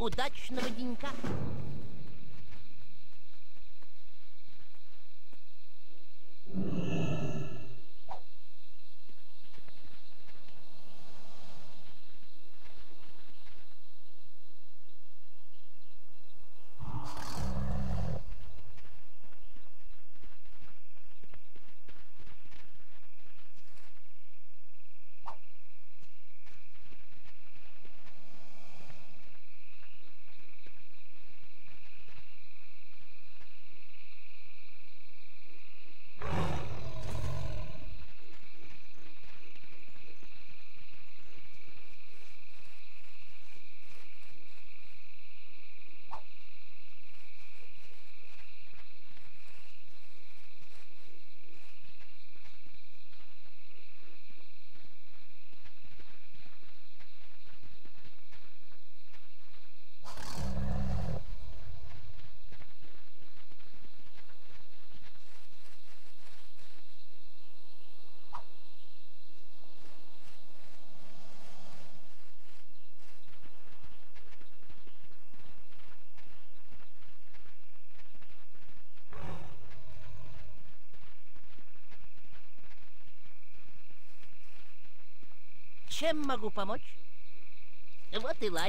удачного денька. Чем могу помочь? Вот и ладно.